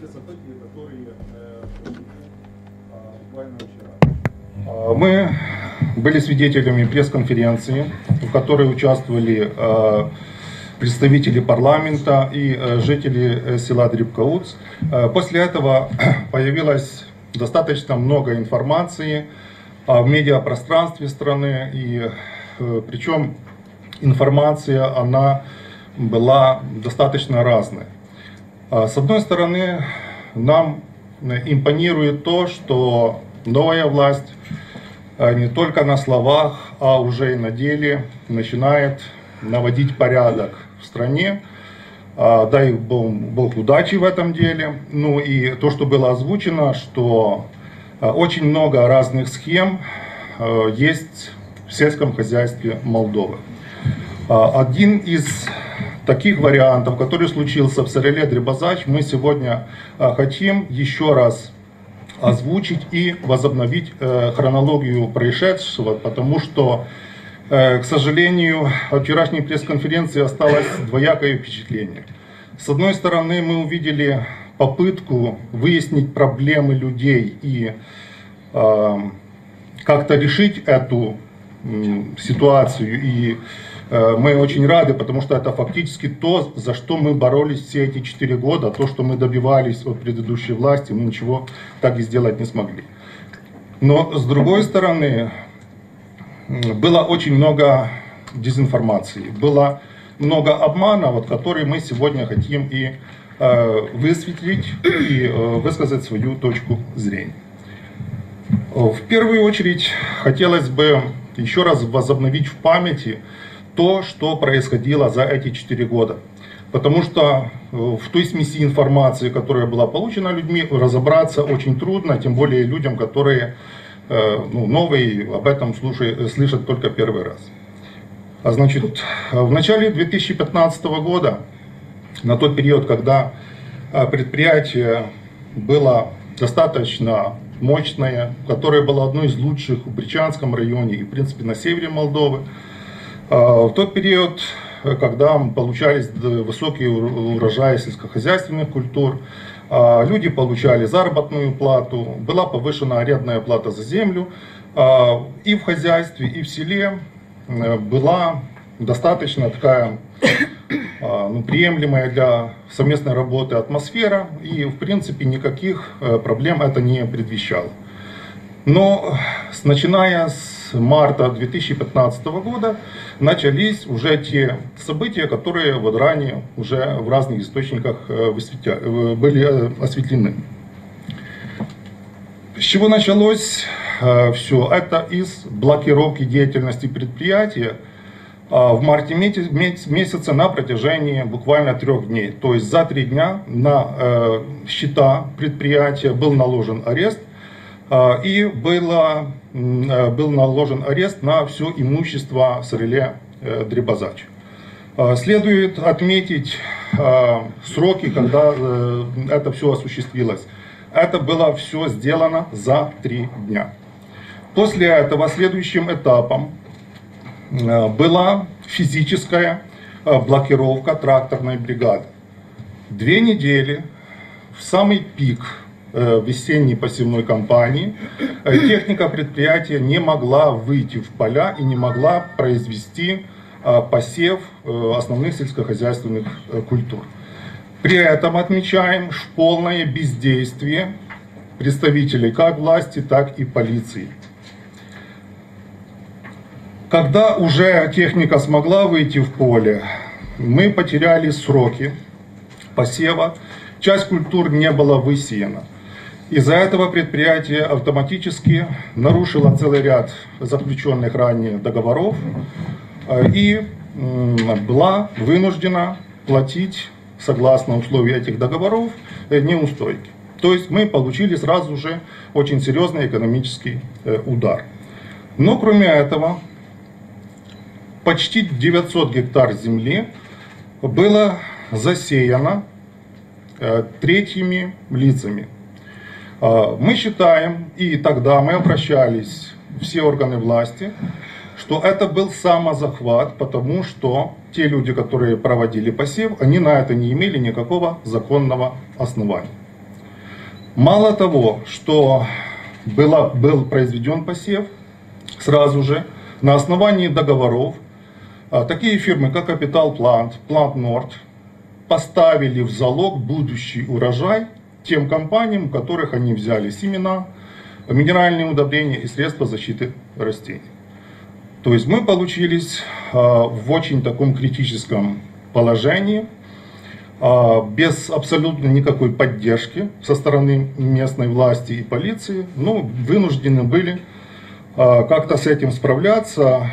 те события, которые а, буквально вчера. А, Мы были свидетелями пресс-конференции, в которой участвовали э, представители парламента и э, жители э, села Дрибкауц. После этого появилось достаточно много информации о медиапространстве страны, и э, причем информация, она была достаточно разной. А, С одной стороны, нам э, импонирует то, что новая власть э, не только на словах, а уже и на деле начинает наводить порядок в стране. А, Дай Бог, удачи в этом деле. Ну и то, что было озвучено, что э, очень много разных схем есть в сельском хозяйстве Молдовы. А, Один из таких вариантов, который случился в Сареле Дребазач, мы сегодня а, хотим еще раз озвучить и возобновить э, хронологию происшедшего, потому что, э, к сожалению, от вчерашней пресс-конференции осталось двоякое впечатление. С одной стороны, мы увидели попытку выяснить проблемы людей и э, как-то решить эту ситуацию. И мы очень рады, потому что это фактически то, за что мы боролись все эти четыре года, то, что мы добивались от предыдущей власти, мы ничего так и сделать не смогли. Но с другой стороны, было очень много дезинформации, было много обмана, вот, который мы сегодня хотим и э, высветлить, и э, высказать свою точку зрения. В первую очередь хотелось бы еще раз возобновить в памяти то, что происходило за эти четыре года. Потому что э, в той смеси информации, которая была получена людьми, разобраться очень трудно, тем более людям, которые э, ну, новые, об этом слушай- слышат только первый раз. А значит, в начале 2015 года, на тот период, когда предприятие было достаточно мощное, которое было одно из лучших в Бричанском районе и, в принципе, на севере Молдовы, в тот период, когда получались высокие ур- урожаи сельскохозяйственных культур, а, люди получали заработную плату, была повышена арендная плата за землю, а, и в хозяйстве, и в селе э, была достаточно такая а, ну, приемлемая для совместной работы атмосфера, и в принципе никаких э, проблем это не предвещало. Но начиная с марта 2015 года начались уже те события, которые вот ранее уже в разных источниках э, э, были э, осветлены. С чего началось все? Это из блокировки деятельности предприятия в марте месяце на протяжении буквально трех дней. То есть за три дня на счета предприятия был наложен арест и было, э, был наложен арест на все имущество Сареле э, Дребазач. А, Следует отметить а, сроки, когда э, это все осуществилось. Это было все сделано за три дня. После этого следующим этапом была физическая блокировка тракторной бригады. Две недели в самый пик весенней посевной кампании э, техника предприятия не могла выйти в поля и не могла произвести посев основных сельскохозяйственных культур. При этом отмечаем полное бездействие представителей как власти, так и полиции. Когда уже техника смогла выйти в поле, мы потеряли сроки посева, часть культур не была высеяна. Из-за этого предприятие автоматически нарушило целый ряд заключенных ранее договоров э, и была вынуждена платить, согласно условиям этих договоров, э, неустойки. То есть мы получили сразу же очень серьезный экономический э, удар. Но кроме этого, почти 900 гектар земли было засеяно третьими лицами. Э, мы считаем, и тогда мы обращались все органы власти, что это был самозахват, потому что те люди, которые проводили посев, они на это не имели никакого законного основания. Мало того, что было, был произведен посев, сразу же на основании договоров а, такие фирмы, как Capital Plant, Plant Nord, поставили в залог будущий урожай тем компаниям, у которых они взяли семена, минеральные удобрения и средства защиты растений. То есть мы получились а, в очень таком критическом положении, а, без абсолютно никакой поддержки со стороны местной власти и полиции, ну, вынуждены были как-то с этим справляться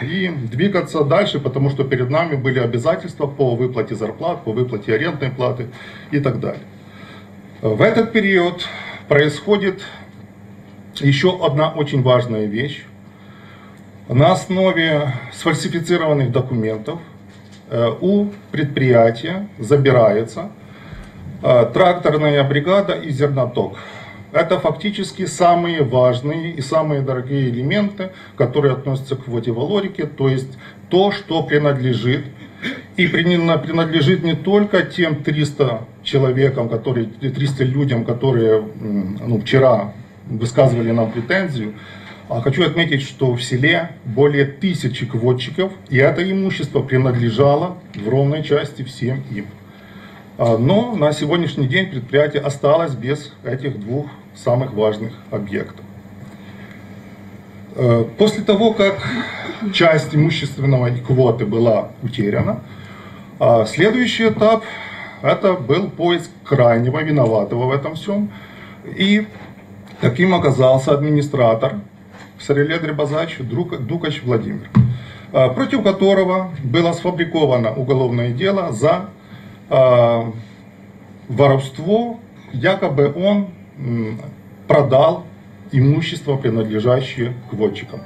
и двигаться дальше, потому что перед нами были обязательства по выплате зарплат, по выплате арендной платы и так далее. В этот период происходит еще одна очень важная вещь. На основе сфальсифицированных документов э, у предприятия забирается э, тракторная бригада и зерноток. Это фактически самые важные и самые дорогие элементы, которые относятся к водевалорике, то есть то, что принадлежит. И принадлежит не только тем 300 человекам, которые, 300 людям, которые ну, вчера высказывали нам претензию, а хочу отметить, что в селе более тысячи квотчиков, и это имущество принадлежало в ровной части всем им. А, но на сегодняшний день предприятие осталось без этих двух самых важных объектов. Э, после того, как часть имущественного квоты была утеряна, а, следующий этап это был поиск крайнего виноватого в этом всем. И таким оказался администратор Сареле Дребазач Дукач Владимир, а, против которого было сфабриковано уголовное дело за воровство, якобы он продал имущество, принадлежащее квотчикам.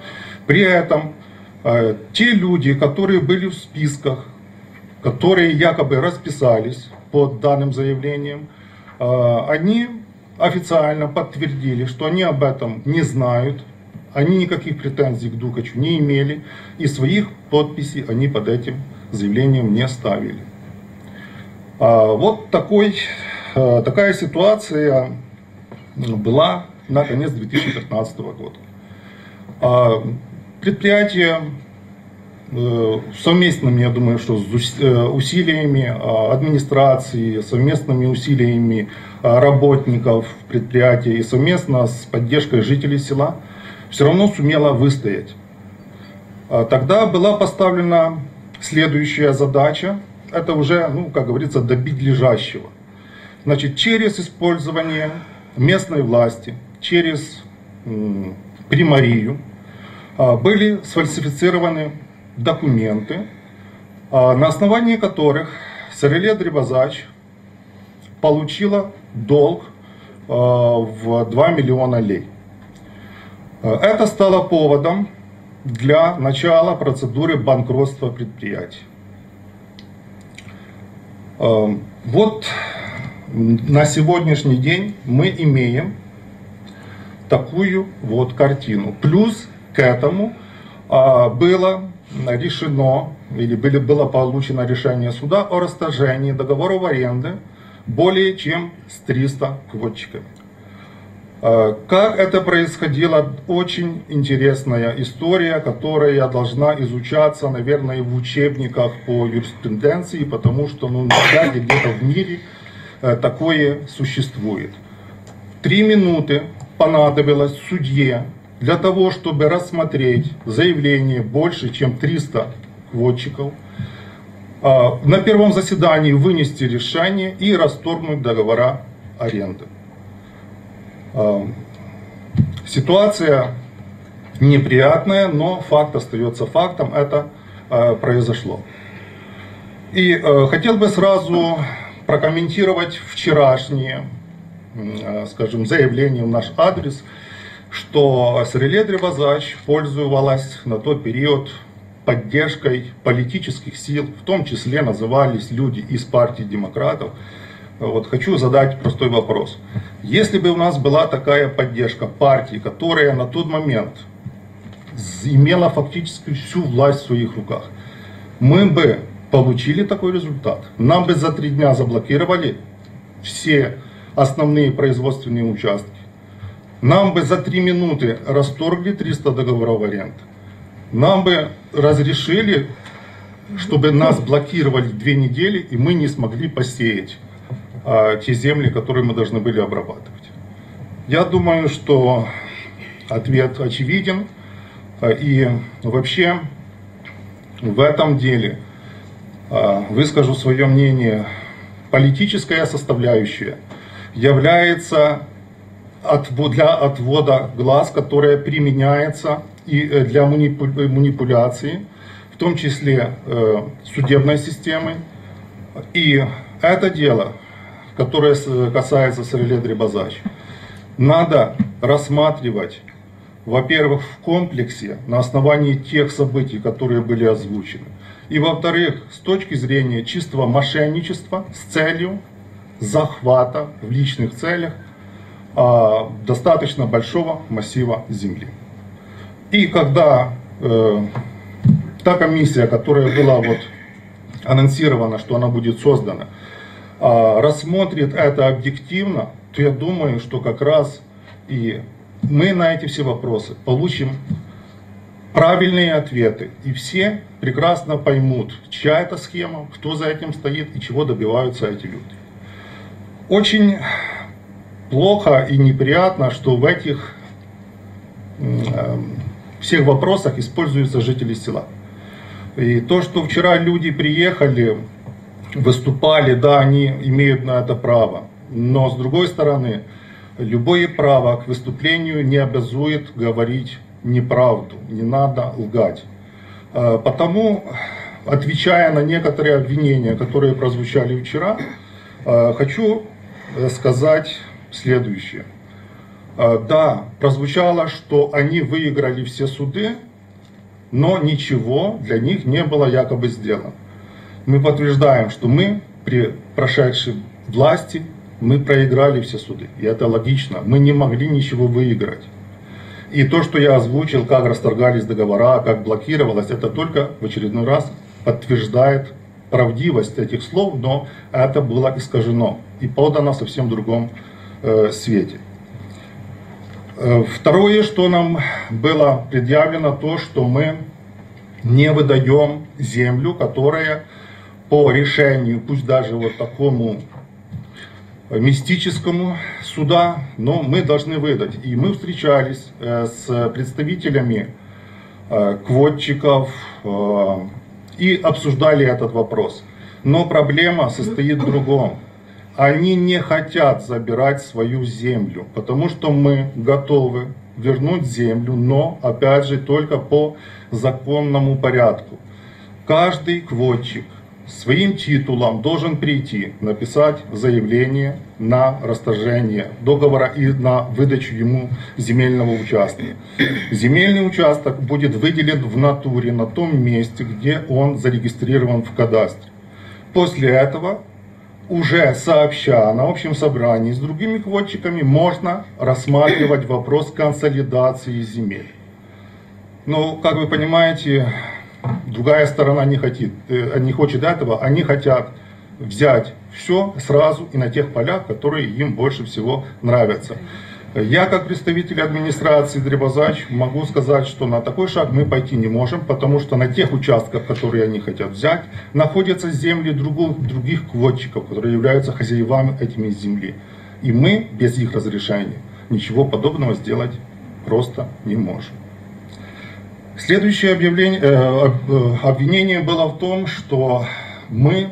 При этом а, те люди, которые были в списках, которые якобы расписались под данным заявлением, а, они официально подтвердили, что они об этом не знают, они никаких претензий к Дукачу не имели, и своих подписей они под этим заявлением не ставили. А, вот такой, а, такая ситуация была на конец 2015 года. А, предприятие э, совместными, я думаю, что с э, усилиями администрации, совместными усилиями работников предприятия и совместно с поддержкой жителей села все равно сумела выстоять. Тогда была поставлена следующая задача это уже, ну, как говорится, добить лежащего. Значит, через использование местной власти, через примарию а, были сфальсифицированы документы, а, на основании которых Сареле Дребазач получила долг а, в 2 миллиона лей. Это стало поводом для начала процедуры банкротства предприятия. Эм, вот на сегодняшний день мы имеем такую вот картину. Плюс к этому а, было решено или было получено решение суда о расторжении договоров аренды более чем с 300 квотчиками. Как это происходило, очень интересная история, которая должна изучаться, наверное, в учебниках по юриспруденции, потому что ну, где-то в мире э, такое существует. Три минуты понадобилось судье для того, чтобы рассмотреть заявление больше, чем 300 вводчиков, а, на первом заседании вынести решение и расторгнуть договора аренды. А, Ситуация неприятная, но факт остается фактом, это а, произошло. И хотел бы сразу прокомментировать вчерашнее, скажем, заявление в наш адрес, что Среле Дребазач пользовалась на тот период поддержкой политических сил, в том числе назывались люди из партии демократов. Вот хочу задать простой вопрос. Если бы у нас была такая поддержка партии, которая на тот момент имела фактически всю власть в своих руках, мы бы получили такой результат. Нам бы за три дня заблокировали все основные производственные участки. Нам бы за три минуты расторгли 300 договоров аренды. Нам бы разрешили, чтобы нас блокировали две недели, и мы не смогли посеять а, те земли, которые мы должны были обрабатывать. Я думаю, что ответ очевиден. А, И вообще в этом деле а, выскажу свое мнение. Политическая составляющая является для отвода глаз, которая применяется и э, для манипу- манипуляции, в том числе э, судебной системой. И это дело, которое касается Сареле Дребазач, надо рассматривать, во-первых, в комплексе на основании тех событий, которые были озвучены. И во-вторых, с точки зрения чистого мошенничества с целью захвата в личных целях а, достаточно большого массива земли. И когда э, та комиссия, которая была вот анонсирована, что она будет создана, а, рассмотрит это объективно, то я думаю, что как раз и мы на эти все вопросы получим правильные ответы. И все прекрасно поймут, чья это схема, кто за этим стоит и чего добиваются эти люди. Очень плохо и неприятно, что в этих эм, всех вопросах используются жители села. И то, что вчера люди приехали, выступали, да, они имеют на это право. Но с другой стороны, любое право к выступлению не обязует говорить неправду, не надо лгать. Э, Потому, отвечая на некоторые обвинения, которые прозвучали вчера, э, хочу э, сказать следующее. Э, Да, прозвучало, что они выиграли все суды, но ничего для них не было якобы сделано. Мы подтверждаем, что мы при прошедшей власти, мы проиграли все суды. И это логично. Мы не могли ничего выиграть. И то, что я озвучил, как расторгались договора, как блокировалось, это только в очередной раз подтверждает правдивость этих слов, но это было искажено и подано в совсем другом э, свете. Э, Второе, что нам было предъявлено, то, что мы не выдаем землю, которая по решению, пусть даже вот такому мистическому суда, но мы должны выдать. И мы встречались э, с представителями э, квотчиков э, и обсуждали этот вопрос. Но проблема состоит в другом. Они не хотят забирать свою землю, потому что мы готовы вернуть землю, но опять же только по законному порядку. Каждый квотчик своим титулом должен прийти, написать заявление на расторжение договора и на выдачу ему земельного участка. Земельный участок будет выделен в натуре на том месте, где он зарегистрирован в кадастре. После этого уже сообща на общем собрании с другими квотчиками можно рассматривать вопрос консолидации земель. Но, как вы понимаете, другая сторона не хочет, э, не хочет этого, они хотят взять все сразу и на тех полях, которые им больше всего нравятся. Я, как представитель администрации Дребозач, могу сказать, что на такой шаг мы пойти не можем, потому что на тех участках, которые они хотят взять, находятся земли других, других квотчиков, которые являются хозяевами этими земли. И мы без их разрешения ничего подобного сделать просто не можем. Следующее объявление, э, э, обвинение было в том, что мы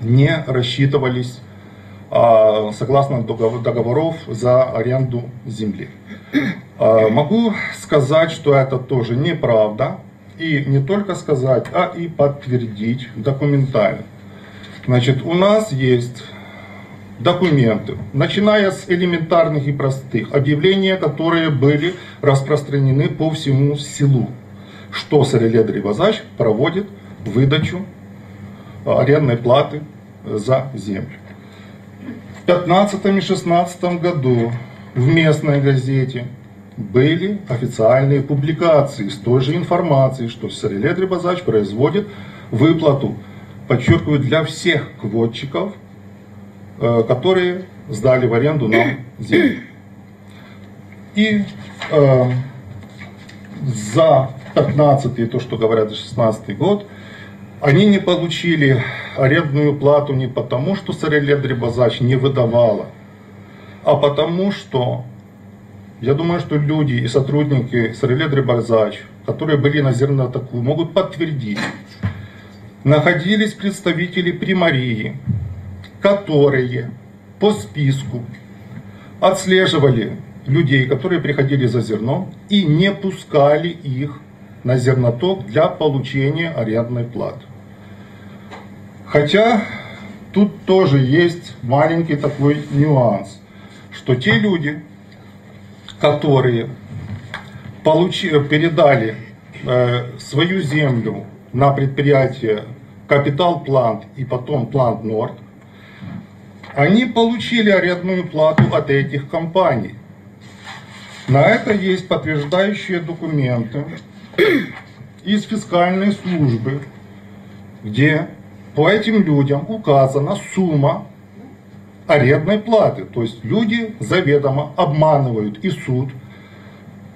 не рассчитывались а, согласно договоров за аренду земли. А, могу сказать, что это тоже неправда. И не только сказать, а и подтвердить документально. Значит, у нас есть документы, начиная с элементарных и простых, объявления, которые были распространены по всему селу, что Сареле Древозач проводит выдачу арендной платы за землю. В 15-16 году в местной газете были официальные публикации с той же информацией, что Сареле Дребазач производит выплату, подчеркиваю, для всех квотчиков, э, которые сдали в аренду нам землю. И э, за 15 и то, что говорят, 16 год, они не получили арендную плату не потому, что Сареле Дребазач не выдавала, а потому что, я думаю, что люди и сотрудники Сареле Дребазач, которые были на зернотаку, могут подтвердить, находились представители примарии, которые по списку отслеживали людей, которые приходили за зерном и не пускали их на зерноток для получения арендной платы. Хотя тут тоже есть маленький такой нюанс, что те люди, которые получи, передали э, свою землю на предприятие Капитал Плант и потом Плант Норд, они получили арендную плату от этих компаний. На это есть подтверждающие документы из фискальной службы, где по этим людям указана сумма арендной платы. То есть люди заведомо обманывают и суд,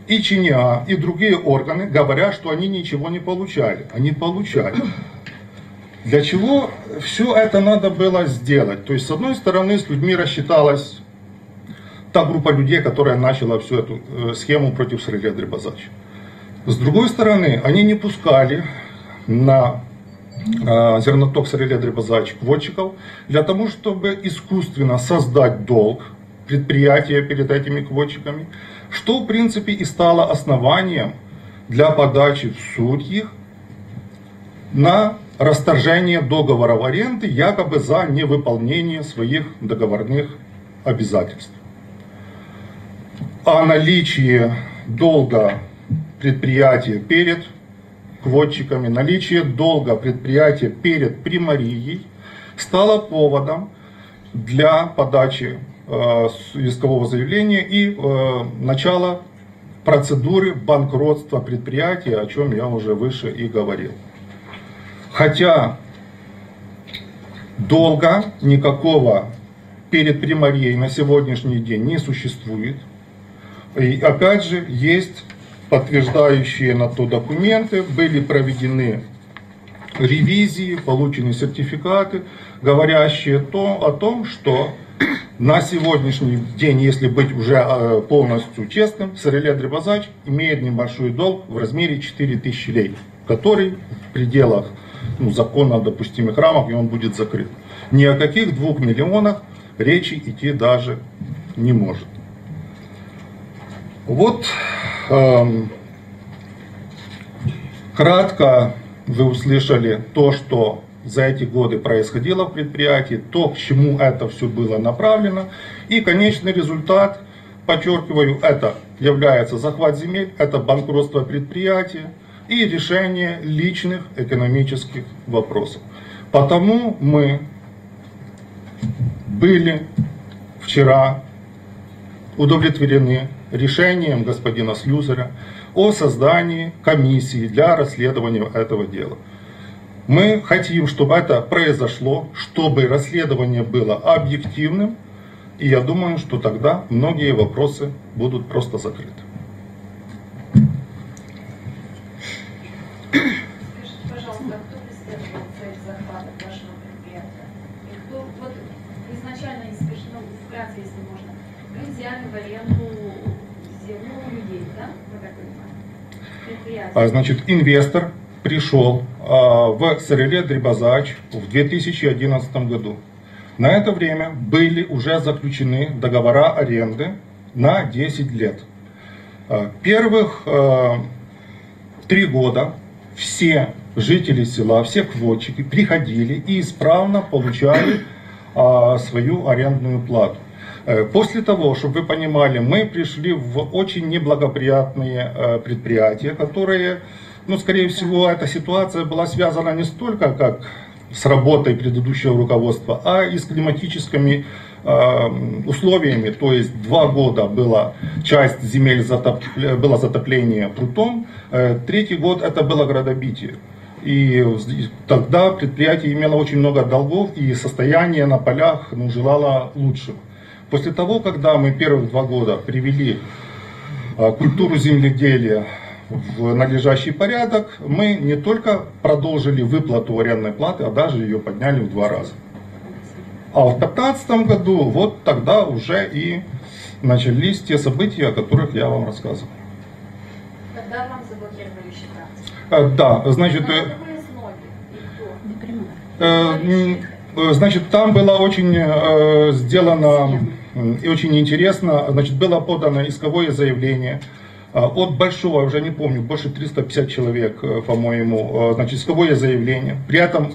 и ЧНА, и другие органы, говоря, что они ничего не получали. Они получали. Для чего все это надо было сделать? То есть, с одной стороны, с людьми рассчиталась та группа людей, которая начала всю эту э, схему против Срелья Дребазача. С другой стороны, они не пускали на э, зерноток Сареле Дребазач квотчиков для того, чтобы искусственно создать долг предприятия перед этими квотчиками, что в принципе и стало основанием для подачи в суд их на расторжение договора аренды якобы за невыполнение своих договорных обязательств. О наличии долга предприятия перед квотчиками, наличие долга предприятия перед примарией стало поводом для подачи э, искового заявления и э, начала процедуры банкротства предприятия, о чем я уже выше и говорил. Хотя долга никакого перед примарией на сегодняшний день не существует. И опять же есть подтверждающие на то документы, были проведены ревизии, получены сертификаты, говорящие то, о том, что на сегодняшний день, если быть уже э, полностью честным, Сареле Дребазач имеет небольшой долг в размере 4000 лей, который в пределах ну, законно допустимых рамок, и он будет закрыт. Ни о каких двух миллионах речи идти даже не может. Вот Эм, кратко вы услышали то, что за эти годы происходило в предприятии, то, к чему это все было направлено. И конечный результат, подчеркиваю, это является захват земель, это банкротство предприятия и решение личных экономических вопросов. Потому мы были вчера удовлетворены решением господина Слюсаря о создании комиссии для расследования этого дела. Мы хотим, чтобы это произошло, чтобы расследование было объективным И я думаю, что тогда многие вопросы будут просто закрыты. Скажите, пожалуйста, кто преследовал цель захвата вашего предприятия? И кто, вот изначально, если, ну, вкратце, если можно, вы взяли в аренду землю у людей, да? Мы так понимаем? Предприятие. А, Значит, инвестор пришел а, в СРЛ Дрибазач в 2011 году. На это время были уже заключены договора аренды на 10 лет. А, Первых а, три года все жители села, все квотчики приходили и исправно получали а, свою арендную плату. Э, После того, чтобы вы понимали, мы пришли в очень неблагоприятные э, предприятия, которые, ну, скорее всего, эта ситуация была связана не столько как с работой предыдущего руководства, а и с климатическими э, условиями. То есть два года была часть земель затоп... было затопление прутом, э, третий год это было градобитие. И тогда предприятие имело очень много долгов, и состояние на полях ну, желало лучшего. После того, когда мы первых два года привели а, культуру земледелия в надлежащий порядок, мы не только продолжили выплату арендной платы, а даже ее подняли в два раза. А в 2015 году вот тогда уже и начались те события, о которых я вам рассказывал. Когда вам заблокировали счета? Э, Да, значит, На э? Э, э, Значит, там было очень э, сделано м, и очень интересно. Значит, было подано исковое заявление э, от большого, уже не помню, больше 350 человек, э, по-моему, э, значит, исковое заявление. При этом,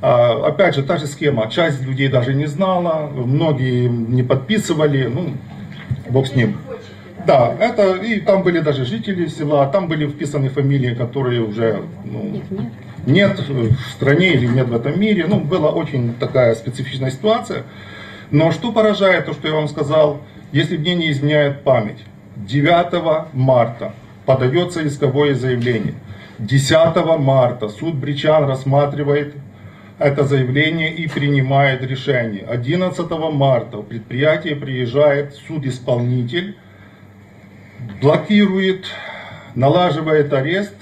э, опять же, та же схема. Часть людей даже не знала, многие не подписывали, ну, бог с ним. Да, это и там были даже жители села, там были вписаны фамилии, которые уже ну, нет в стране или нет в этом мире. Ну, была очень такая специфичная ситуация. Но что поражает, то, что я вам сказал, если мне не изменяет память, 9 марта подается исковое заявление. 10 марта суд Бричан рассматривает это заявление и принимает решение. 11 марта в предприятие приезжает суд-исполнитель, блокирует, налаживает арест.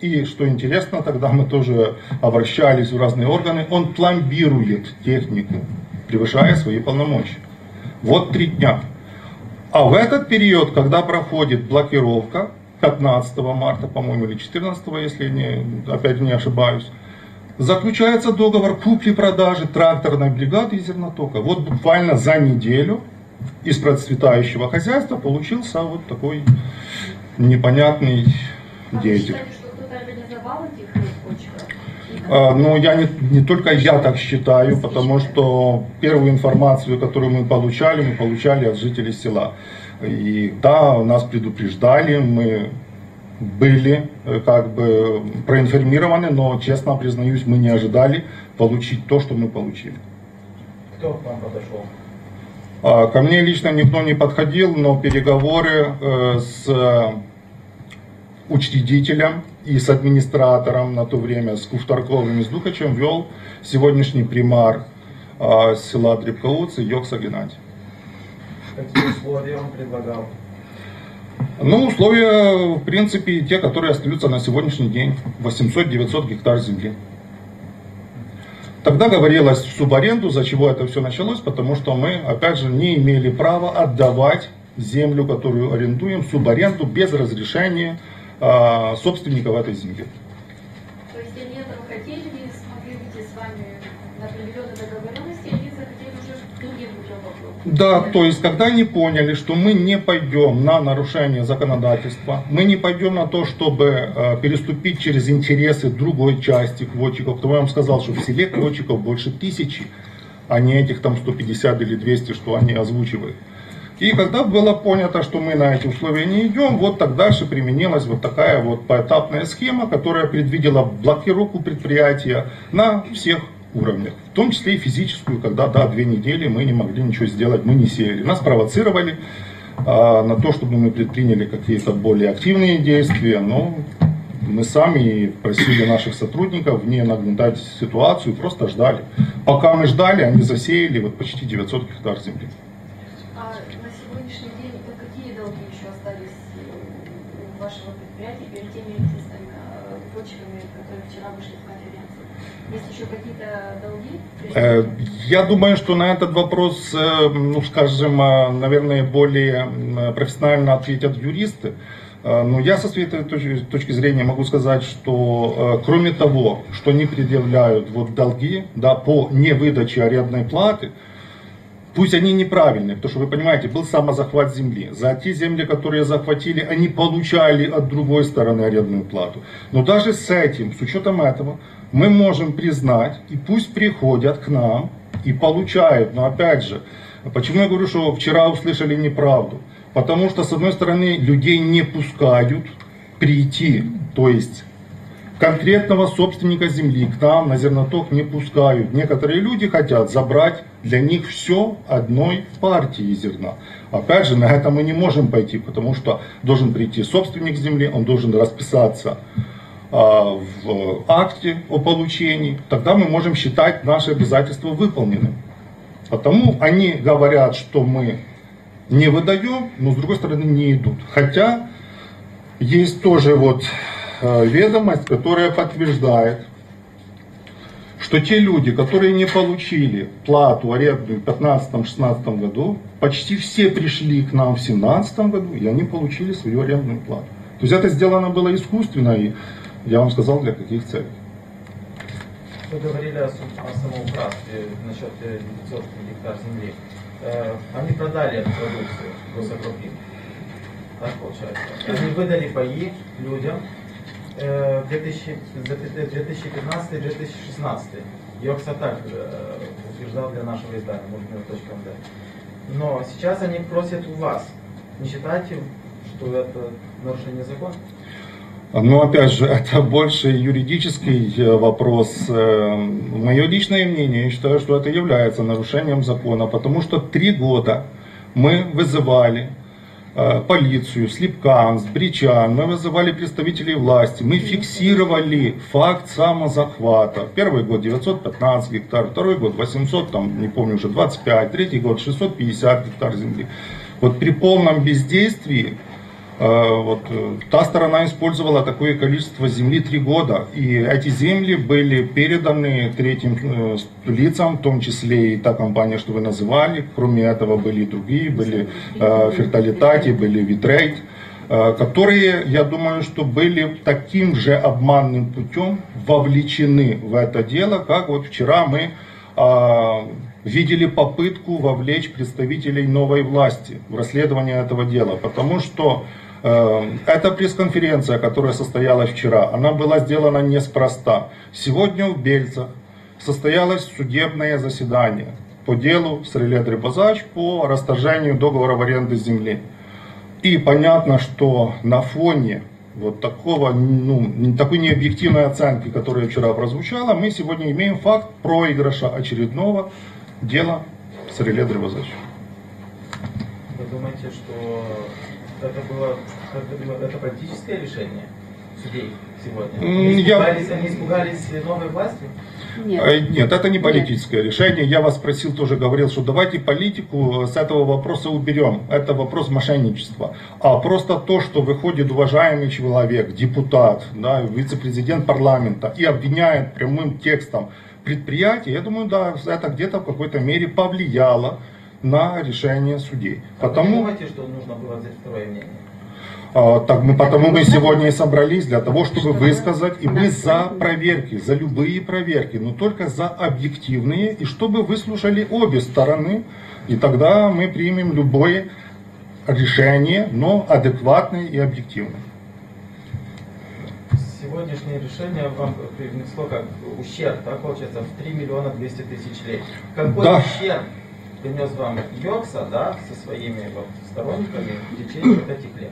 И, что интересно, тогда мы тоже обращались в разные органы, он пломбирует технику, превышая свои полномочия. Вот три дня. А в этот период, когда проходит блокировка, 15 марта, по-моему, или 14, если не, опять не ошибаюсь, заключается договор купли-продажи тракторной бригады и зернотока. Вот буквально за неделю из процветающего хозяйства получился вот такой непонятный А деятель. Ну, я не, не только я так считаю, потому что первую информацию, которую мы получали, мы получали от жителей села. И да, нас предупреждали, мы были э, как бы проинформированы, но, честно признаюсь, мы не ожидали получить то, что мы получили. Кто к вам подошел? А, Ко мне лично никто не подходил, но переговоры э, с э, учредителем и с администратором на то время, с Куфтарковым и с Духачем вел сегодняшний примар э, села Дребкауцы Йокса Геннадий. Какие условия он предлагал? Ну, условия, в принципе, те, которые остаются на сегодняшний день. 800-900 гектар земли. Тогда говорилось в субаренду, за чего это все началось, потому что мы, опять же, не имели права отдавать землю, которую арендуем, субаренду без разрешения а, собственников этой земли. То есть они этого хотели, смогли выйти с вами на определенные договоренности, они захотели уже другим путем попробовать. Да, то есть, когда они поняли, что мы не пойдем на нарушение законодательства, мы не пойдем на то, чтобы э, переступить через интересы другой части квотчиков, то я вам сказал, что в селе квотчиков больше тысячи, а не этих там 150 или 200, что они озвучивают. И когда было понято, что мы на эти условия не идем, вот тогда дальше применилась вот такая вот поэтапная схема, которая предвидела блокировку предприятия на всех уровнях, в том числе и физическую, когда, да, две недели мы не могли ничего сделать, мы не сеяли. Нас провоцировали а, на то, чтобы мы предприняли какие-то более активные действия, но мы сами просили наших сотрудников не нагнетать ситуацию, просто ждали. Пока мы ждали, они засеяли вот почти 900 гектар земли. вашего предприятия перед теми естественно, почвами, которые вчера вышли в конференцию? Есть еще какие-то долги? Э, Я думаю, что на этот вопрос, э, ну, скажем, э, наверное, более профессионально ответят юристы. Но я со своей точ- точки зрения могу сказать, что кроме того, что они предъявляют вот долги да, по невыдаче арендной платы, Пусть они неправильные, потому что вы понимаете, был самозахват земли. За те земли, которые захватили, они получали от другой стороны арендную плату. Но даже с этим, с учетом этого, мы можем признать, и пусть приходят к нам и получают. Но опять же, почему я говорю, что вчера услышали неправду? Потому что, с одной стороны, людей не пускают прийти. То есть конкретного собственника земли к нам на зерноток не пускают. Некоторые люди хотят забрать для них все одной партии зерна. Опять же, на это мы не можем пойти, потому что должен прийти собственник земли, он должен расписаться а, в акте о получении. Тогда мы можем считать наши обязательства выполненным. Потому они говорят, что мы не выдаем, но с другой стороны не идут. Хотя есть тоже вот ведомость, которая подтверждает, что те люди, которые не получили плату арендную в 2015-2016 году, почти все пришли к нам в 2017 году, и они получили свою арендную плату. То есть это сделано было искусственно, и я вам сказал, для каких целей. Вы говорили о, о самоуправстве насчет э, 900 гектар земли. Э, они продали эту продукцию госагрофирме. Так получается. Они выдали паи людям э, 2000 за 2015-2016. Йокса так э, утверждал для нашего издания, мужмир.мд. Но сейчас они просят у вас. Не считаете, что это нарушение закона? Но опять же, это больше юридический э, вопрос. Э, Мое личное мнение, я считаю, что это является нарушением закона, потому что три года мы вызывали э, полицию, Слепканс, Бричан, мы вызывали представителей власти, мы фиксировали факт самозахвата. Первый год 915 гектар, второй год 800, там, не помню уже, 25, третий год 650 гектар земли. Вот при полном бездействии Э, вот, э, та сторона использовала такое количество земли три года, и эти земли были переданы третьим э, лицам, в том числе и та компания, что вы называли, кроме этого были и другие, были э, Ферталитати, были Витрейт, э, которые, я думаю, что были таким же обманным путем вовлечены в это дело, как вот вчера мы а, видели попытку вовлечь представителей новой власти в расследование этого дела, потому что э, эта пресс-конференция, которая состоялась вчера, она была сделана неспроста. Сегодня в Бельцах состоялось судебное заседание по делу Среле Дребазач по расторжению договора в аренды земли. И понятно, что на фоне вот такого, ну, такой необъективной оценки, которая вчера прозвучала, мы сегодня имеем факт проигрыша очередного дела с Реле Древозач. Вы думаете, что это было это, это политическое решение судей сегодня? Они я- испугались, они испугались новой власти? Нет. Э, Нет, это не политическое решение. Я вас просил, тоже говорил, что давайте политику с этого вопроса уберем. Это вопрос мошенничества. А просто то, что выходит уважаемый человек, депутат, да, вице-президент парламента и обвиняет прямым текстом предприятие, я думаю, да, это где-то в какой-то мере повлияло на решение судей. А Вы Потому, думаете, что нужно было взять второе мнение? а, так мы, потому мы сегодня и собрались для того, чтобы высказать, и мы за проверки, за любые проверки, но только за объективные, и чтобы выслушали обе стороны, и тогда мы примем любое решение, но адекватное и объективное. Сегодняшнее решение вам принесло как ущерб, так получается, в 3 миллиона 200 тысяч лей. Какой Да. ущерб принес вам Йокса, да, со своими вот сторонниками в течение вот этих лет?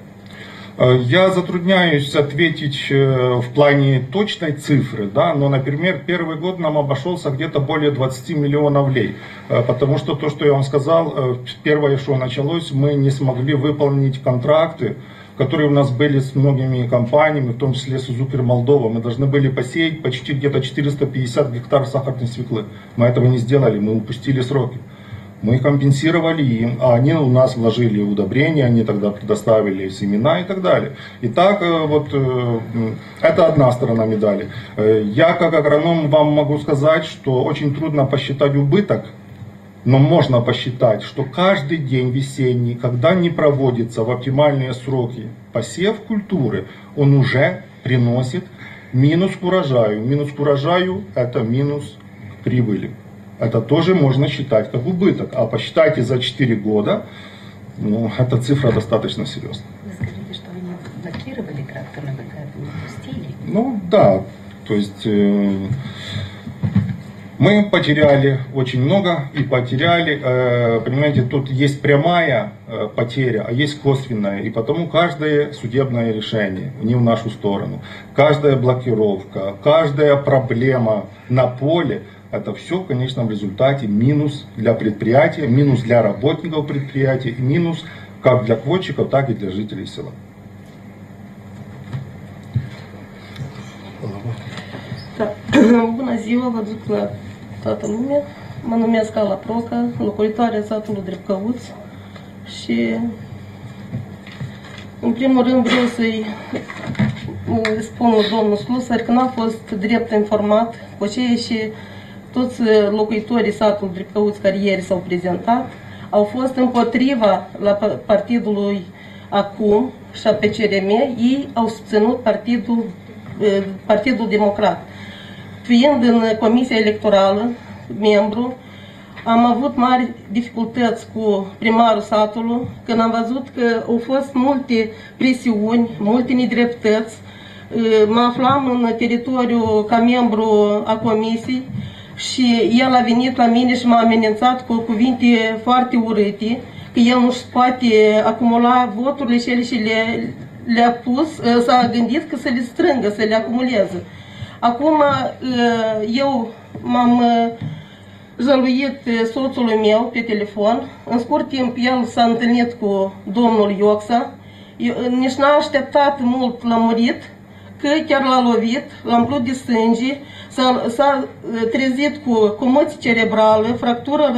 Э, Я затрудняюсь ответить э, в плане точной цифры, да, но, например, первый год нам обошелся где-то более 20 миллионов лей, Э, потому что то, что я вам сказал, первое, что началось, мы не смогли выполнить контракты, которые у нас были с многими компаниями, в том числе с Узукер Молдова. Мы должны были посеять почти где-то 450 гектар сахарной свеклы. Мы этого не сделали, мы упустили сроки. Мы компенсировали им, а они у нас вложили удобрения, они тогда предоставили семена и так далее. И так э, вот э, это одна сторона медали. Э, Я как агроном вам могу сказать, что очень трудно посчитать убыток, но можно посчитать, что каждый день весенний, когда не проводится в оптимальные сроки посев культуры, он уже приносит минус к урожаю. Минус к урожаю это минус к прибыли. Это тоже можно считать как убыток. А посчитайте за 4 года, ну, эта цифра достаточно серьезная. Вы скажите, что они блокировали ВК, не пустили? Ну да, то есть э, мы потеряли очень много и потеряли, э, понимаете, тут есть прямая э, потеря, а есть косвенная, и потому каждое судебное решение не в нашу сторону, каждая блокировка, каждая проблема на поле, это все в конечном результате минус для предприятия, минус для работников предприятия, минус как для квотчиков, так и для жителей села. Mă numesc Ala Proca, locuitoarea satului Drepcăuț și în primul rând vreau să-i spun domnul Slusar că n-a fost drept informat cu ceea și toți locuitorii satului Drepcăuț care ieri s-au prezentat au fost împotriva la pa- partidului acum și a PCRM, ei au susținut partidul, eh, partidul Democrat fiind în Comisia Electorală, membru, am avut mari dificultăți cu primarul satului, când am văzut că au fost multe presiuni, multe nedreptăți. Mă aflam în teritoriu ca membru a comisiei și el a venit la mine și m-a amenințat cu cuvinte foarte urâte, că el nu-și poate acumula voturile și el și le, le-a pus, s-a gândit că să le strângă, să le acumuleze. Acum eu m-am jăluit soțului meu pe telefon. În scurt timp el s-a întâlnit cu domnul Ioxa. Eu, nici n-a așteptat mult, l-a murit, că chiar l-a lovit, l-a umplut de sânge, s-a, s-a trezit cu comoți cerebrală, fractura,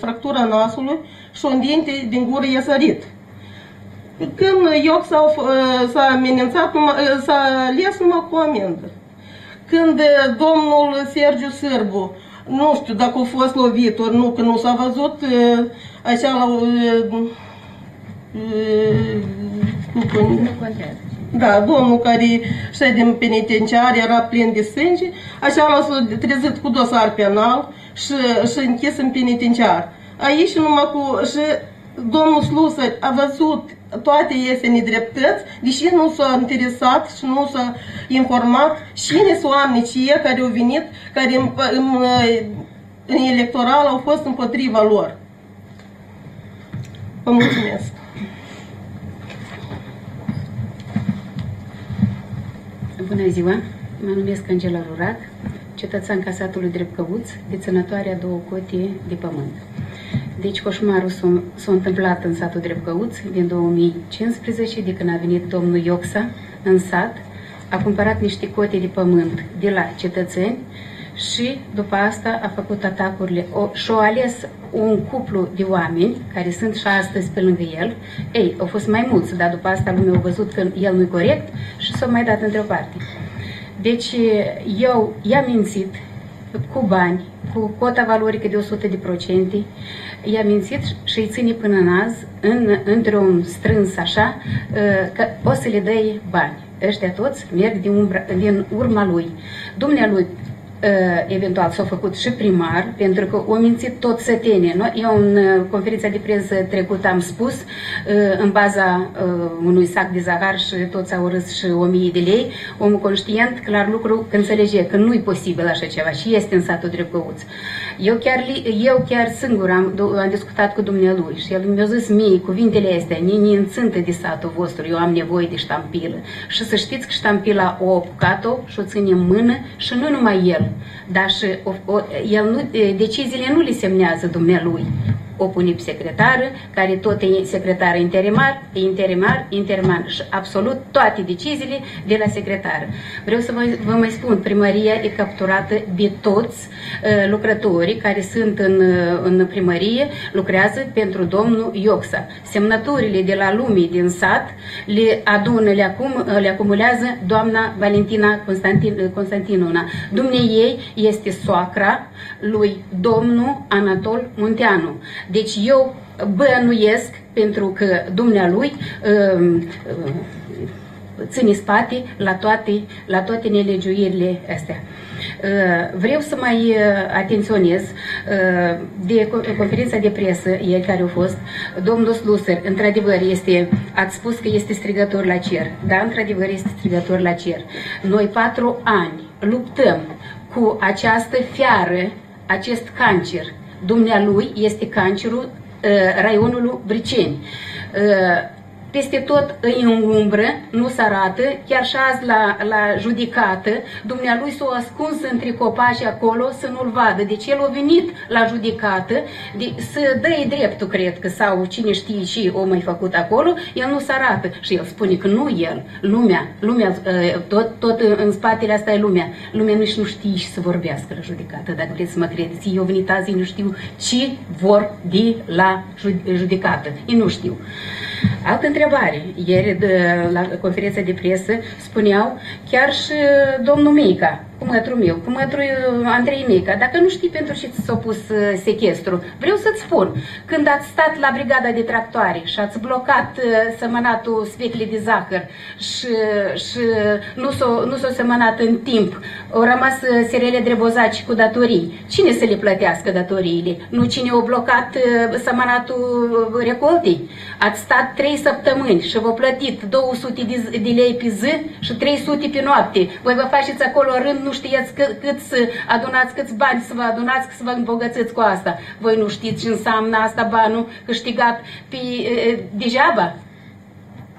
fractura nasului și un dinte din gură i-a sărit. Când Ioxa s-a amenințat, s-a lies numai cu amendă când domnul Sergiu Sârbu, nu știu dacă a fost lovit ori nu, că nu s-a văzut așa la... Nu contează. Da, domnul care ședea din penitenciar era plin de sânge, așa l-a trezit cu dosar penal și, și închis în penitenciar. Aici numai cu... Și domnul Slusă a văzut toate iese nedreptăți, deși nu s-a interesat și nu s-a informat cine sunt oamenii ceia care au venit, care în, în, în electoral au fost împotriva lor. Vă mulțumesc. Bună ziua, mă numesc Angela Rurac, cetățean satului Drepcăuț, deținătoare a două cote de pământ. Deci coșmarul s-a, s-a întâmplat în satul Drepcăuț din 2015, de când a venit domnul Ioxa în sat, a cumpărat niște cote de pământ de la cetățeni și după asta a făcut atacurile o, și-a ales un cuplu de oameni care sunt și astăzi pe lângă el. Ei, au fost mai mulți, dar după asta lumea a văzut că el nu-i corect și s-a mai dat într-o parte. Deci eu i-am mințit cu bani, cu cota valorică de 100 de procente, i-a mințit și îi ține până în azi, în, într-un strâns așa, că o să le dai bani. Ăștia toți merg din, umbra, din urma lui. Dumnealui eventual s-a făcut și primar, pentru că o mințit tot sătene. No? Eu în conferința de presă trecută am spus, în baza unui sac de zahar și toți au râs și o mie de lei, omul conștient, clar lucru, că înțelege că nu e posibil așa ceva și este în satul Drepcăuț. Eu chiar, eu chiar singur am, am discutat cu dumnealui și el mi-a zis mie cuvintele astea, nini înțântă de satul vostru, eu am nevoie de ștampilă. Și să știți că ștampila o apucat-o și o ține în mână și nu numai el, dar și o, o, el nu, deciziile nu le semnează dumnealui. O pune pe secretară, care tot e secretară interimar, interimar, interimar și absolut toate deciziile de la secretară. Vreau să vă, vă mai spun, primăria e capturată de toți uh, lucrătorii care sunt în, uh, în primărie, lucrează pentru domnul Ioxa. Semnăturile de la lumii din sat le adună, le, acum, le acumulează doamna Valentina Constantin, Constantinovna. Dumnezeu ei este soacra lui domnul Anatol Munteanu. Deci eu bănuiesc pentru că dumnealui uh, uh, ține spate la toate, la toate nelegiuirile astea. Uh, vreau să mai uh, atenționez uh, de conferința de presă ieri care a fost, domnul Slusser, într-adevăr, este, ați spus că este strigător la cer. Da, într-adevăr, este strigător la cer. Noi patru ani luptăm cu această fiară, acest cancer. Dumnealui este cancerul uh, raionului Briceni. Uh, peste tot în umbră, nu se arată, chiar și azi la, la judecată, dumnealui s-a ascuns între copaci acolo să nu-l vadă. Deci el a venit la judecată de, să dă dreptul, cred că, sau cine știe și o mai făcut acolo, el nu se arată. Și el spune că nu el, lumea, lumea ă, tot, tot în spatele asta e lumea. Lumea nici nu știe și să vorbească la judecată, dacă vreți să mă credeți. Eu venit azi, nu știu ce vor de la judecată. Ei nu știu. Altă întrebare. Ieri de, la conferința de presă spuneau chiar și domnul Mica, cu mătrul meu, cu mătrul Andrei Mica, dacă nu știi pentru ce ți s-a pus uh, sechestru, vreau să-ți spun, când ați stat la brigada de tractoare și ați blocat uh, semănatul sfecle de zahăr și, și nu s-a, nu s-a semănat în timp, au rămas uh, serele drebozaci cu datorii, cine să le plătească datoriile? Nu cine a blocat semănatul recoltei? Ați stat trei săptămâni și v-a plătit 200 de, de lei pe zi și 300 pe noapte. Voi vă faceți acolo rând nu știați cât, cât să adunați, câți bani să vă adunați, să vă îmbogățiți cu asta. Voi nu știți ce înseamnă asta banul câștigat pe e, degeaba?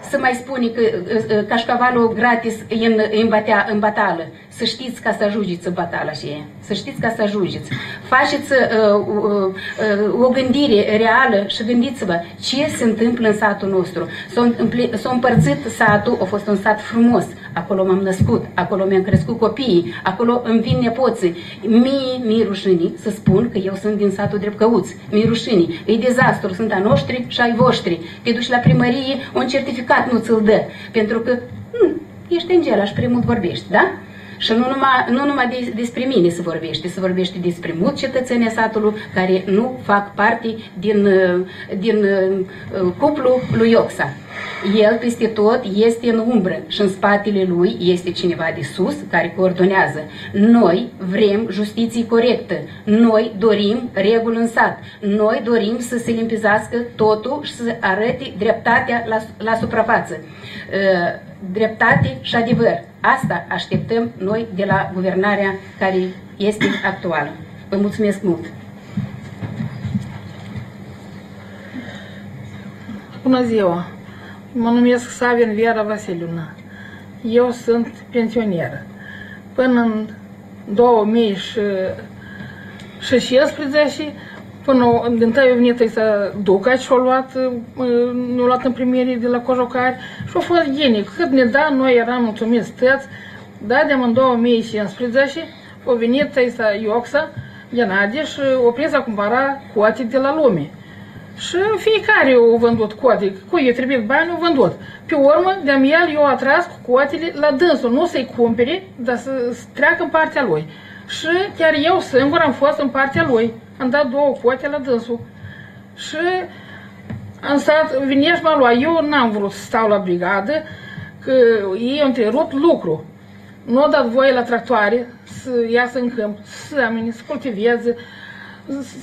Să mai spune că cașcavalul gratis în, în, batea, în batală. Să știți ca să ajungeți în batala și Să știți ca să ajungeți. Faceți uh, uh, uh, o gândire reală și gândiți-vă ce se întâmplă în satul nostru. S-a împărțit satul, a fost un sat frumos, acolo m-am născut, acolo mi-am crescut copiii, acolo îmi vin nepoții. Mie, mi rușinii să spun că eu sunt din satul Drepcăuț, mi rușinii. E dezastru, sunt a noștri și ai voștri. Te duci la primărie, un certificat nu ți-l dă, pentru că hm, ești îngel, și prea mult vorbești, da? Și nu numai, nu numai de, despre mine se vorbește, se vorbește despre mulți cetățeni satului care nu fac parte din, din uh, cuplu lui Ioxa. El peste tot este în umbră și în spatele lui este cineva de sus care coordonează. Noi vrem justiție corectă. Noi dorim reguli în sat. Noi dorim să se limpizească totul și să arăte dreptatea la, la suprafață. Uh, dreptate și adevăr. Asta așteptăm noi de la guvernarea care este actuală. Vă mulțumesc mult! Bună ziua! Mă numesc Savin Viera Vasiliuna. Eu sunt pensionieră. Până în 2016 Până din tăi a venit să ducă și au luat, ne-au luat în primierii de la Cojocari și a fost gine. Cât ne da, noi eram mulțumiți tăți, da, de în 2015 a venit să Ioxa, Gennadi și o prins a cumpăra coate de la lume. Și fiecare au vândut coate, cui i-a trebuit bani, au vândut. Pe urmă, de-am el, eu atras cu coatele la dânsul, nu să-i cumpere, dar să treacă în partea lui. Și chiar eu singur am fost în partea lui am dat două cote la dânsul. Și am stat, vine și m-a luat. Eu n-am vrut să stau la brigadă, că ei au întrerupt lucru. Nu au dat voie la tractoare să iasă în câmp, să amene, să cultiveze,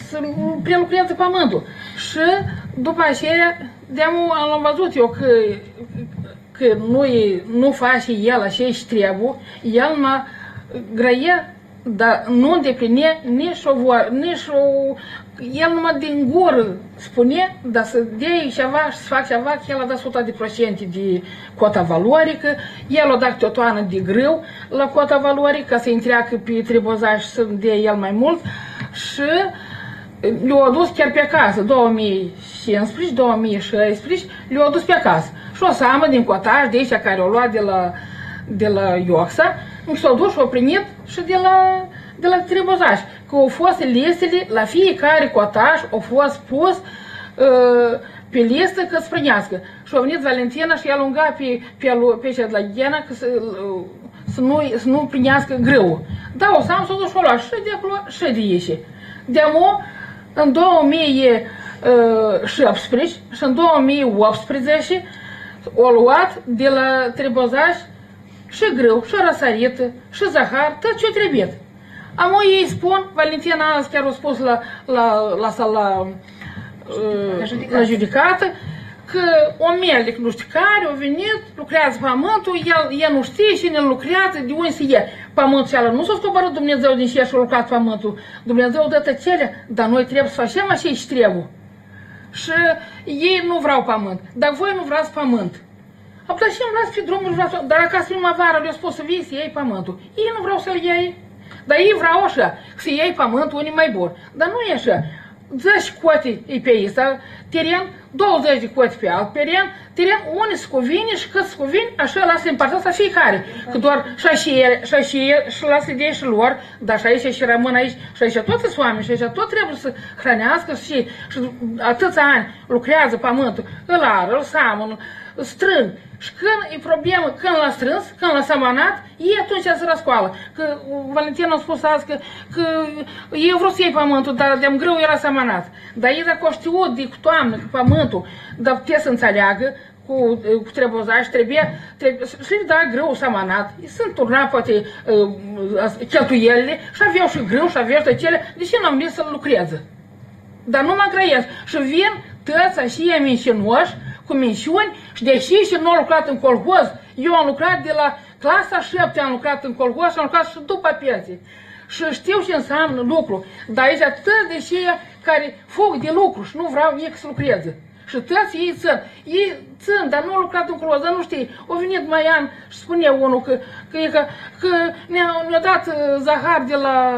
să prelucreze pământul. Și după aceea, de-am am văzut eu că, că nu, nu face el așa și trebuie, el m-a grăie dar nu îndeplinea nici o, nici o... El numai din gură spune, dar să dea ceva și să fac ceva, că el a dat 100% de cota valorică, el a dat o toană de grâu la cota valorică ca să întreacă pe tribozaj și să dea el mai mult și le-au dus chiar pe acasă, 2015, 2016, le-au dus pe acasă. Și o samă din cotaj de aici care o luat de la, de la Ioxa, și s-au dus și au primit și de la, de la Tribozaș. Că au fost listele, la fiecare cotaj au fost pus uh, pe listă că să primească. Și a venit Valentina și i-a lungat pe, pe, alu- pe cea de la Ghena că să, uh, să, nu, să nu primească greu. Da, o să am să o duc și o lua și de acolo și de aici. De amu, în 2017 și în 2018 au luat de la Trebozaș și grâu, și răsărită, și zahar, tot ce trebuie. Am ei spun, Valentina azi chiar a spus la, la, la, la, la, uh, judecată. la judecată, că o melic nu știu care a venit, lucrează pământul, el, el nu știe cine lucrează, de unde se ia. Pământul și ala nu s-a scoborât Dumnezeu din ce și a lucrat pământul. Dumnezeu dă tăcere, dar noi trebuie să facem așa și trebuie. Și ei nu vreau pământ, dar voi nu vreați pământ. Am dat și îmi las pe drumul, vreau să... dar acasă primăvară le-a spus să vii să iei pământul. Ei nu vreau să-l iei. Dar ei vreau așa, să iei pământul unii mai bun. Dar nu e așa. 10 cote e pe ăsta, teren, 20 de cote pe alt teren, teren unde se cuvine și cât se cuvine, așa lasă împărțat la fiecare. Că doar și așa e, și așa e, și lasă de și lor, dar și aici și rămân aici, și aici tot sunt oameni, și aici tot trebuie să hrănească și, și atâția ani lucrează pământul, îl ară, îl seamănă, strâng. Și când e problemă, când l-a strâns, când l-a samanat, ei atunci se răscoală. Că Valentina a spus azi că, că eu vreau să iei pământul, dar de greu era samanat. Dar ei dacă au știut de cu toamnă, că pământul, dar putea să înțeleagă, cu, cu trebozaș, trebuie, trebuie să-i da greu samanat. Sunt turnat poate uh, cheltuielile și aveau și greu și aveau și cele, de ce n-am venit să lucreze? Dar nu mă grăiesc. Și vin tăța și ei mincinoși, cu minciuni și deși și nu au lucrat în colhoz, eu am lucrat de la clasa 7, am lucrat în colhoz și am lucrat și după pensie. Și știu ce înseamnă lucru. Dar aici atât de și care fug de lucru și nu vreau nici să lucreze. Și toți ei țin. Ei țin, dar nu au lucrat în colhoz, dar nu știi. O venit mai an și spune unul că, că, e că, că ne-a, ne dat uh, zahar de la,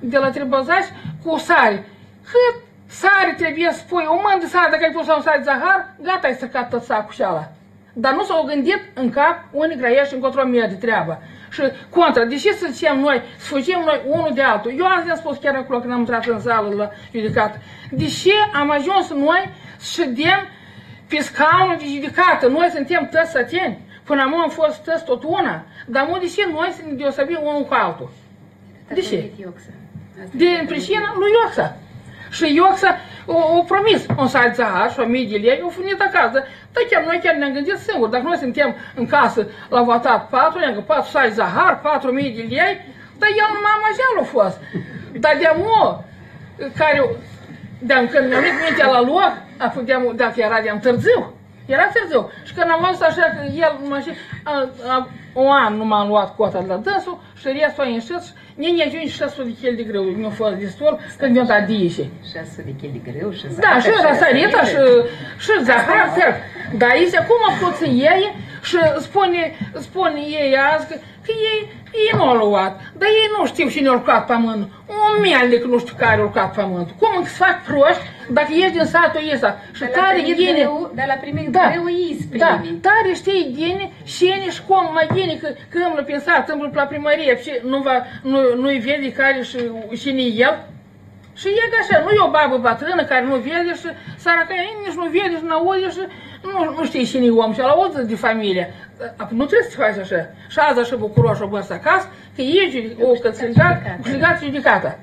de la Trebăzaș cu sare. Cât sare trebuie să pui, o mână de sare, dacă ai pus un sare de zahar, gata, ai săcat tot sacul și ala. Dar nu s-au gândit în cap unii grăiești încotro merge treaba. Și contra, de ce să zicem noi, să fugim noi unul de altul? Eu azi am spus chiar acolo când am intrat în sală la judecat. De ce am ajuns noi să ședem pe scaunul de judecată? Noi suntem toți săteni. Până acum am fost toți tot una. Dar mă, de ce noi să ne deosebim unul cu altul? De ce? Din pricina lui Ioxa. Și Ioxa o, o promis un sat zahar și o mie de lei, o funit acasă. Dar chiar noi chiar ne-am gândit singur, dacă noi suntem în casă la votat patru, ne-am patru sat zahar, patru mii de lei, dar el numai amajal a fost. Dar de mo, care, de când mi-am venit mintea la loc, a fost de dacă era de târziu, era târziu. Și când am văzut așa că el numai și, a, a, un an nu m-am luat cota de la dânsul și restul a ieșit și nici ne ajunge 600 de kg de greu, mi-a fost destul când mi-a dat de ieși. 600 de kg de greu și Da, și răsărită și, și zahar, cert. Dar aici cum a putut să iei și spune, spune ei azi că, că ei, ei nu au luat, dar ei nu știu cine a lucrat pământul. Un mielic nu știu care a lucrat pământul. Cum să fac proști dacă ești din satul ăsta? Și tare gine, Dar la primit Da. greu ei da, sprimi. tare știi gine și ei și cum mai gine că, că îmblă prin sat, îmblă la primărie și nu va, nu, nu-i vede care și cine e el. Și e ca așa, nu e o babă bătrână care nu vede și săraca ei nici nu vede și nu aude și nu, nu știe cine e om și la auză de familie. Acum nu trebuie să faci așa. Și azi așa bucuroși o bărsă acasă, că e o câștigat, câștigat judecata.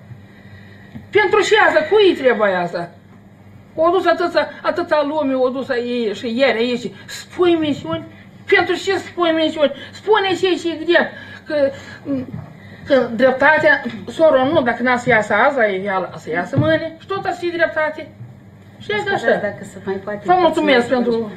Pentru ce asta? Cui îi trebuie asta? O dus atâta, atâta lume, o dus ei și ieri aici. Spui misiuni? Pentru ce spui misiuni? Spune ce și drept. Că, că dreptatea, soră nu, dacă n-a să iasă azi, e ea să iasă mâine și tot ar fi dreptate. Și e Asta așa. dacă se mai poate. Vă mulțumesc pentru...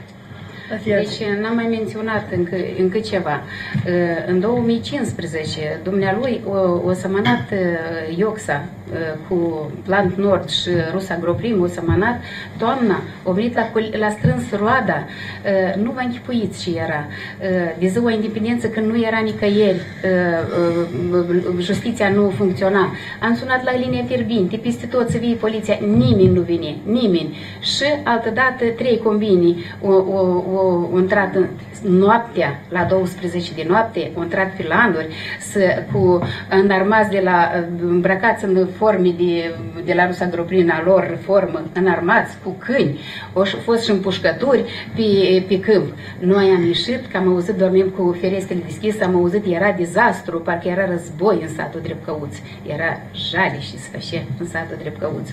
Ați iată. Deci n-am mai menționat încă, încă ceva. Uh, În 2015, dumnealui o, o sămănat uh, Ioxa uh, cu Plant Nord și Rusa Groprim, o sămănat, toamna, a venit la, col- la strâns roada, Uh, nu vă închipuiți ce era. Uh, De ziua independență, când nu era nicăieri, uh, uh, justiția nu funcționa. Am sunat la linia fierbinte, peste tot să vie poliția, nimeni nu vine, nimeni. Și altădată trei combini au, au, au, au intrat în noaptea, la 12 de noapte, au intrat pe landuri să, cu înarmați de la, îmbrăcați în forme de, de la Rusa Groprina lor, formă, înarmați cu câini, au și- fost și împușcături pe, pe câmp. Noi am ieșit, că am auzit, dormim cu ferestrele deschise, am auzit, era dezastru, parcă era război în satul Drepcăuț. Era jale și sfârșit în satul Drepcăuț.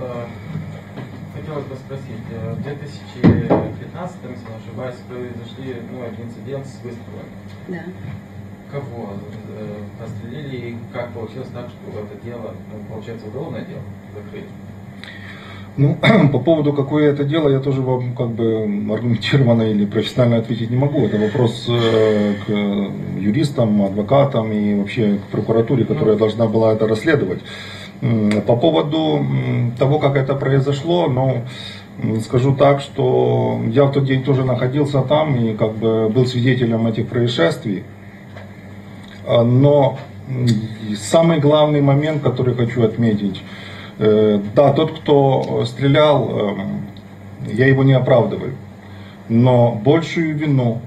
Э, Хотелось бы спросить, э, в 2015, если не ошибаюсь, произошли ну, один инцидент с выстрелами. Da. Кого э, застрелили и как получилось так, что это дело, ну, получается, уголовное дело закрыть? Ну, по поводу какое это дело, я тоже вам как бы аргументированно или профессионально ответить не могу. Это вопрос э, к юристам, адвокатам и вообще к прокуратуре, которая должна была это расследовать. По поводу того, как это произошло, ну, скажу так, что я в тот день тоже находился там и как бы был свидетелем этих происшествий. А, Но самый главный момент, который хочу отметить, э, да, тот, кто стрелял, эм, я его не оправдываю, но большую вину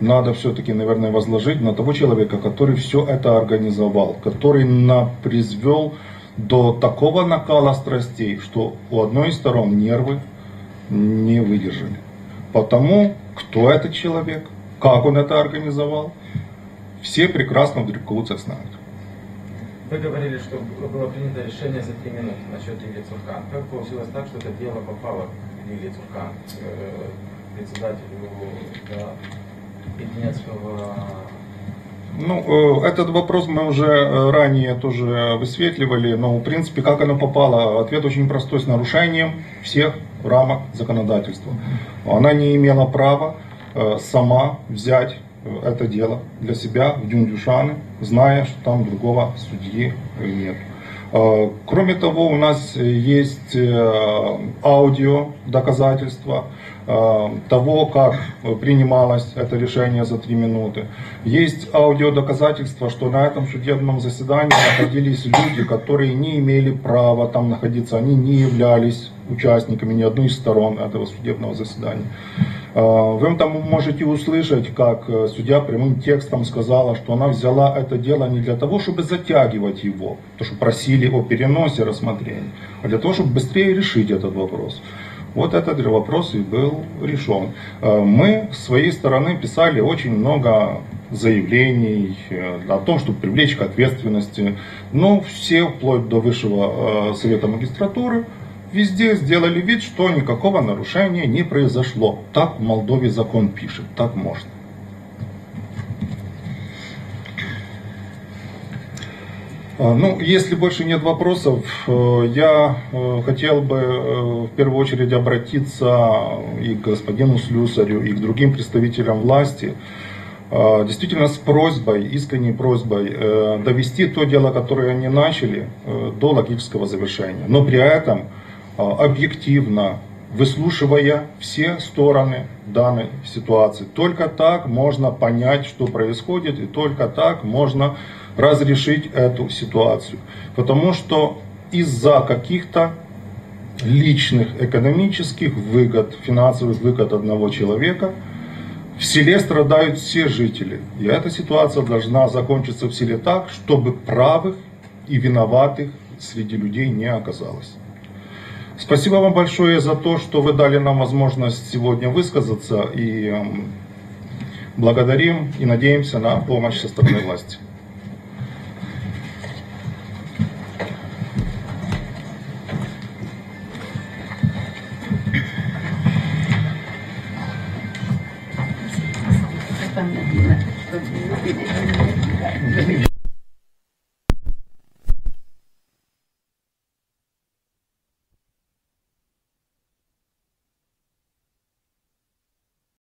надо все-таки, наверное, возложить на того человека, который все это организовал, который призвел до такого накала страстей, что у одной из сторон нервы не выдержали. Потому, кто этот человек, как он это организовал, все прекрасно в Дребковуцах знают. Вы говорили, что было принято решение за три минуты насчет Лилии Цуркан. Как получилось так, что это дело попало к Лилии Цуркан, э, председателю да, Пятнецкого Ну, э, этот вопрос мы уже э, ранее тоже высветливали, но, в принципе, как оно попало, ответ очень простой, с нарушением всех рамок законодательства. Она не имела права э, сама взять это дело для себя в Дюндюшаны, зная, что там другого судьи нет. Кроме того, у нас есть аудио доказательства того, как принималось это решение за три минуты. Есть аудио доказательства, что на этом судебном заседании находились люди, которые не имели права там находиться, они не являлись участниками ни одной из сторон этого судебного заседания. Э, Вы там можете услышать, как э, судья прямым текстом сказала, что она взяла это дело не для того, чтобы затягивать его, то что просили о переносе рассмотрения, а для того, чтобы быстрее решить этот вопрос. Вот этот вопрос и был решен. Э, Мы с своей стороны писали очень много заявлений э, о том, чтобы привлечь к ответственности. Но все, вплоть до высшего э, совета магистратуры, везде сделали вид, что никакого нарушения не произошло. Так в Молдове закон пишет, так можно. Ну, если больше нет вопросов, э, я э, хотел бы э, в первую очередь обратиться и к господину Слюсарю, и к другим представителям власти, э, действительно с просьбой, искренней просьбой довести то дело, которое они начали, до логического завершения. Но при этом э, объективно, выслушивая все стороны данной ситуации. Только так можно понять, что происходит, и только так можно разрешить эту ситуацию. Потому что из-за каких-то личных экономических выгод, финансовых выгод одного человека, в селе страдают все жители. И эта ситуация должна закончиться в селе так, чтобы правых и виноватых среди людей не оказалось. Спасибо вам большое за то, что вы дали нам возможность сегодня высказаться. И эм, благодарим и надеемся на помощь со стороны власти.